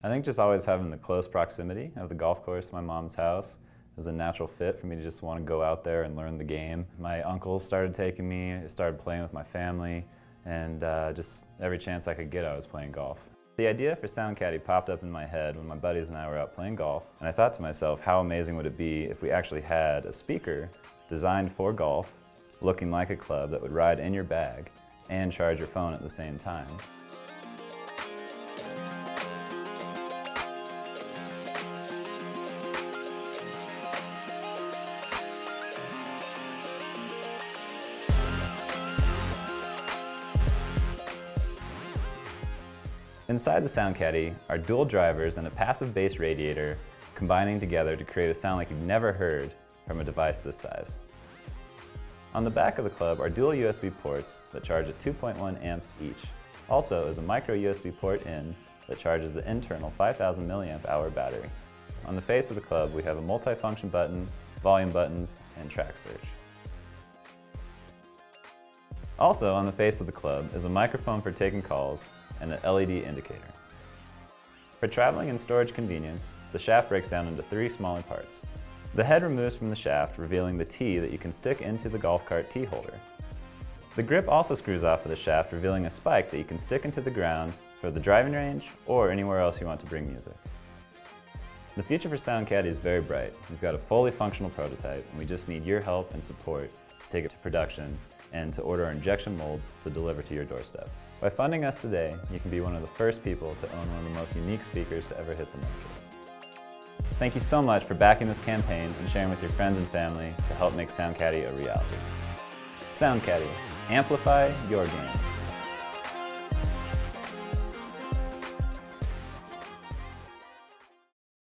I think just always having the close proximity of the golf course my mom's house is a natural fit for me to just want to go out there and learn the game. My uncles started taking me, started playing with my family, and uh, just every chance I could get I was playing golf. The idea for Sound Caddy popped up in my head when my buddies and I were out playing golf, and I thought to myself, how amazing would it be if we actually had a speaker designed for golf, looking like a club that would ride in your bag and charge your phone at the same time. Inside the Sound Caddy are dual drivers and a passive bass radiator combining together to create a sound like you've never heard from a device this size. On the back of the club are dual USB ports that charge at 2.1 amps each. Also is a micro USB port in that charges the internal 5000 milliamp hour battery. On the face of the club we have a multi-function button, volume buttons, and track search. Also on the face of the club is a microphone for taking calls and an LED indicator. For traveling and storage convenience, the shaft breaks down into three smaller parts. The head removes from the shaft, revealing the tee that you can stick into the golf cart tee holder. The grip also screws off of the shaft, revealing a spike that you can stick into the ground for the driving range or anywhere else you want to bring music. The future for SoundCaddy is very bright. We've got a fully functional prototype, and we just need your help and support to take it to production and to order our injection molds to deliver to your doorstep. By funding us today, you can be one of the first people to own one of the most unique speakers to ever hit the market. Thank you so much for backing this campaign and sharing with your friends and family to help make Sound Caddy a reality. Sound Caddy, amplify your game.